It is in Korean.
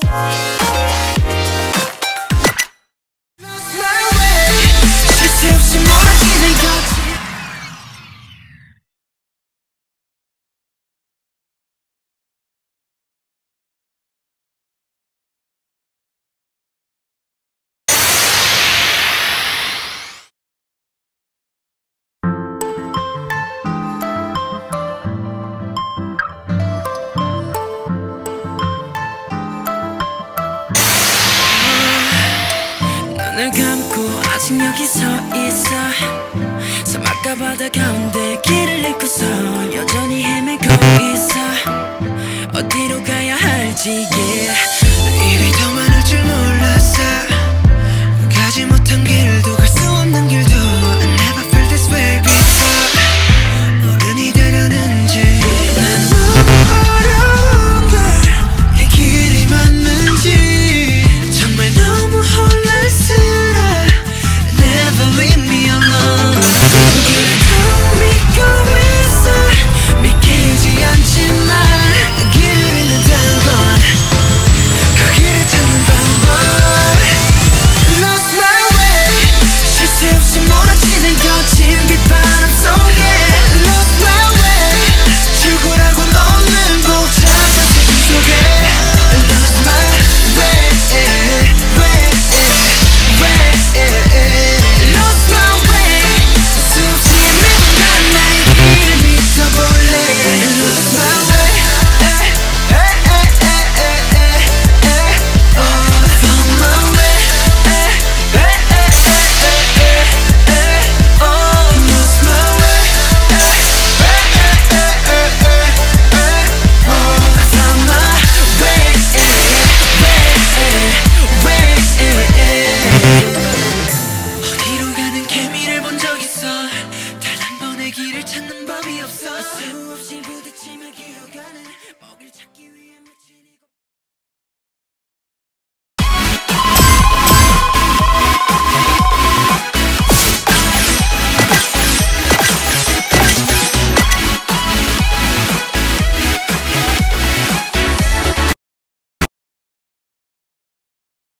Bye. 아직 여기 서 있어. 사막과 바다 가운데 길을 잃고서. 길을 찾는 법이 없어. 숨없이 부딪히며 기어가는 먹을